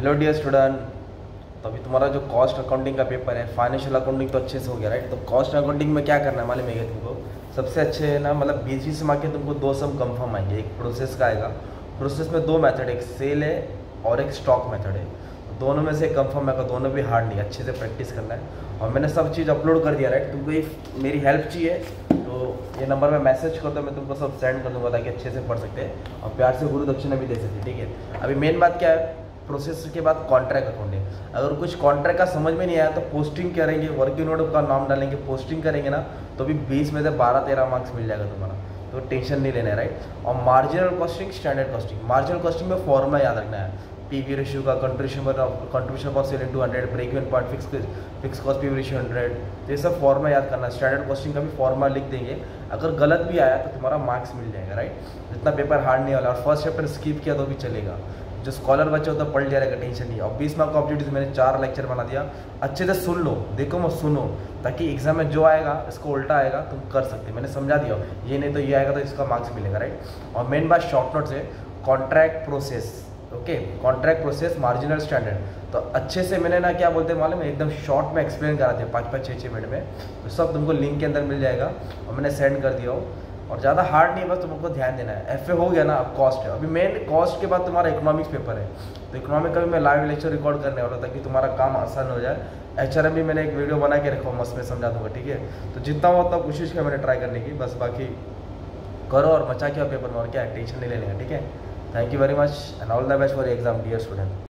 Hello dear student तो अभी तुम्हारा जो कॉस्ट अकाउंटिंग का पेपर है फाइनेंशियल अकाउंटिंग तो अच्छे से हो गया राइट तो कॉस्ट अकाउंटिंग में क्या करना है मालूम है तुमको? सबसे अच्छे है ना मतलब बीस बीस मार्क के तुमको दो सम कंफर्म आएँगे। एक प्रोसेस का आएगा। प्रोसेस में दो मेथड एक सेल है और एक स्टॉक मेथड है। तो दोनों में से कंफर्म है दोनों भी हार्ड नहीं, अच्छे से प्रैक्टिस करना है। और मैंने सब चीज़ अपलोड कर दिया राइट तुमको ये, मेरी हेल्प चाहिए तो ये नंबर में मैसेज कर दो, मैं तुमको सब सेंड कर दूँगा ताकि अच्छे से पढ़ सकते। हैं और प्यार से गुरु दक्षिणा भी दे सकते, ठीक है? अभी मेन बात क्या है? प्रोसेस के बाद कॉन्ट्रैक्ट अकाउंटिंग अगर कुछ कॉन्ट्रैक्ट का समझ में नहीं आया तो पोस्टिंग करेंगे वर्किंग नोट का नाम डालेंगे पोस्टिंग करेंगे ना तो भी बीस में से बारह, तेरह मार्क्स मिल जाएगा तुम्हारा। तो टेंशन नहीं लेना है राइट और marginal costing standard costing marginal costing में फॉर्मूला याद रखना है। पी वी रेशियो का contribution contribution for sale into hundred break even part fix fix cost P V ratio hundred तो ये सब फॉर्मा याद करना स्टैंडर्ड कॉस्टिंग का भी फॉर्मा लिख देंगे। अगर गलत भी आया तो तुम्हारा मार्क्स मिल जाएगा राइट जितना पेपर हार्ड नहीं वाला और फ़र्स्ट चैप्टर स्किप किया तो भी चलेगा। जो स्कॉलर बच्चे है, पढ़ लिया रहेगा टेंशन नहीं और बीस मार्क का ऑब्जेक्टिव मैंने चार लेक्चर बना दिया। अच्छे से सुन लो, देखो मैं सुनो, ताकि एग्ज़ाम में जो आएगा, इसको उल्टा आएगा, तुम कर सकते मैंने समझा दिया। ये नहीं तो ये आएगा तो इसका मार्क्स मिलेगा राइट और मेन बात शॉर्ट नोट से contract process okay contract process marginal standard तो अच्छे से मैंने ना क्या बोलते हैं मालूम एकदम शॉर्ट में एक्सप्लेन करा दिया पाँच पाँच छः छः मिनट में। तो सब तुमको लिंक के अंदर मिल जाएगा। और मैंने सेंड कर दिया हो। और ज़्यादा हार्ड नहीं है, बस तुमको ध्यान देना है। एफए हो गया ना, अब कॉस्ट है। अभी मेन कॉस्ट के बाद तुम्हारा इकोनॉमिक्स पेपर है। तो इकोनॉमिक का भी मैं लाइव लेक्चर रिकॉर्ड करने वाला ताकि तुम्हारा काम आसान हो जाए। एचआरएम भी मैंने एक वीडियो बना के रखा मस्त में समझा दूँगा, ठीक है? तो जितना हो उतना कोशिश किया मैंने ट्राई करने की, बस बाकी करो और मचा के पेपर में और क्या टेंशन नहीं लेने का, ठीक है? Thank you very much and all the best for exam dear student